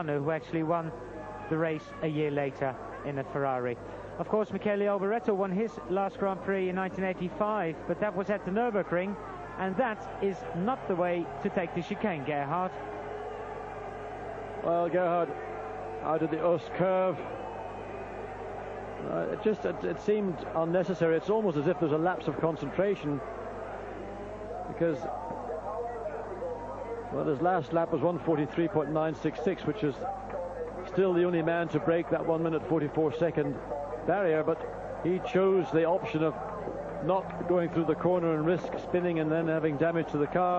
who actually won the race a year later in a Ferrari. Of course, Michele Alboreto won his last Grand Prix in 1985, but that was at the Nürburgring, and that is not the way to take the chicane, Gerhard. Well, Gerhard, out of the Ost curve, uh, it just it, it, seemed unnecessary. It's almost as if there's a lapse of concentration because well, his last lap was 143.966, which is still the only man to break that 1 minute 44 second barrier, but he chose the option of not going through the corner and risk spinning and then having damage to the car.